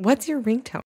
What's your ringtone?